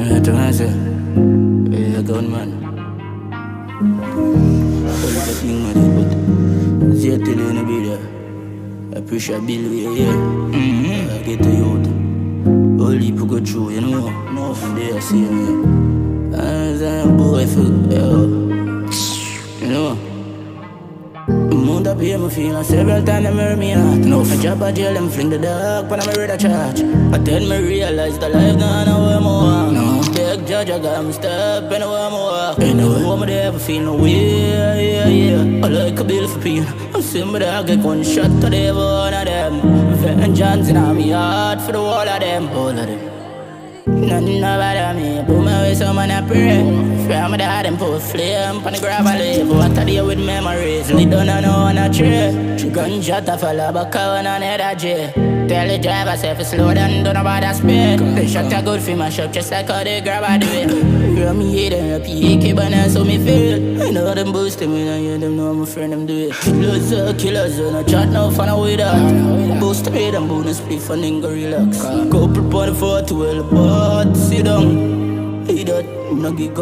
Yeah, to myself. Yeah, gunman. All the thing with it, but see till you no be there. I pressure bill we yeah. Mm-hmm. I get to youth. All people go through, you know. No from there, see me. As a boy, for yo. You know. Mount up here, me feel several times they murder me heart. No, I drop a jail and fling the dog when I'm a red charge. But then me realize the life now know where more. No, judge, I got me step and where more. Anyway, what me ever feel no way, yeah, yeah. I like a bill for pain. I'm me dog get one shot to the one of them. Vengeance in my heart for the whole of them, all of them. Nothing about me, put my way so man I pray From my dad and put flame on the gravel leaf What I deal with memories, lead on and on a tree She gunshot a fella back on an head of J Tell the driver say if slow down, don't know about that speed They shot a good for my shop just like how they grab a do it Hear me hate them, PK but now so me feel. I know them boosting me, and hear them know I'm a friend them do it. Loads of killers, and I chat no fun away that Boost me, them bonus split for nigga relax. Couple point to well, but sit down. Hey that, no get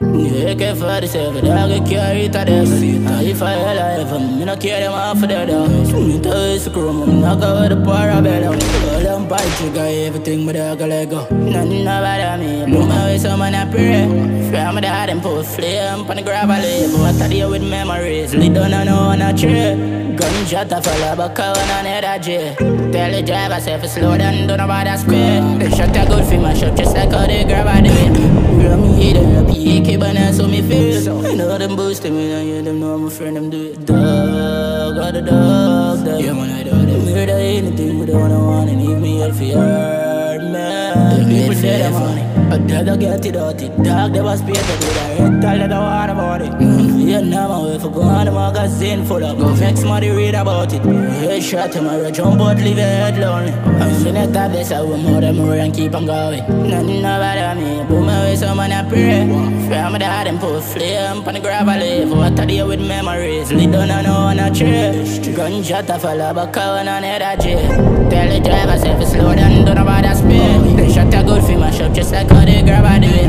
gun yeah, AK 47, dog, I carry it to them If I alive, I'm not carry them off of their dog Me tell I'm not go with the parabellum All them bite trigger, everything, but I let go Nothing about me, put my way, so man, I pray From the heart, and put flame on the gravel What I deal with memories, lead on and on a tree Gunshot a fella back on an head of J Tell the driver, say it's slow down, don't know about that speed shot a good for my shop, just like how they grab a do friend, them do it. Dog, got the dog, dog. Yeah, man, I do it Murder anything, but they wanna want and leave me for your man. People say that money a dog I get it out it Dog they was paid to do that Red tell they don't want about it. Mm. Yeah now my way for go on the magazine full of Go. vex money read about it. Head shot tomorrow jump out leave your head lonely. I'm in a top this I will more than more and keep on going. Nothing about me. Put my way so man I pray From the heart and put flame on the gravel leaf What I deal with memories. Lead on and on a tree Gunshot a fella back on an head of J Tell the driver it's slow down don't know about that speed They shot a good for my shop just like how they grab a do